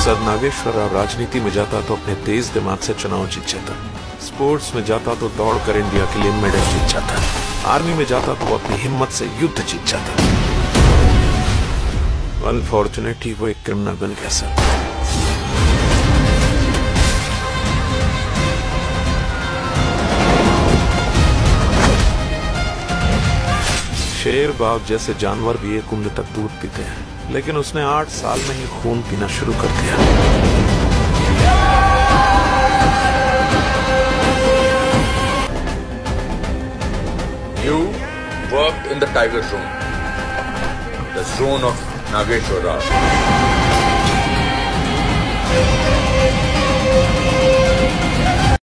Sir Nageshwar Rao राजनीति में जाता तो अपने तेज दिमाग से चुनाव जीत जाता। स्पोर्ट्स में जाता तो दौड़ कर इंडिया के लिए मेडल जीत जाता। आर्मी में जाता तो अपनी हिम्मत से युद्ध जीत जाता। अनफॉर्चुनेटली वो एक क्रिमिनल बन गया, सर। शेर बाघ जैसे जानवर भी एक उम्र तक दूध पीते हैं लेकिन उसने आठ साल में ही खून पीना शुरू कर दिया You worked in the Tiger Zone, the zone of Nageshwar Rao.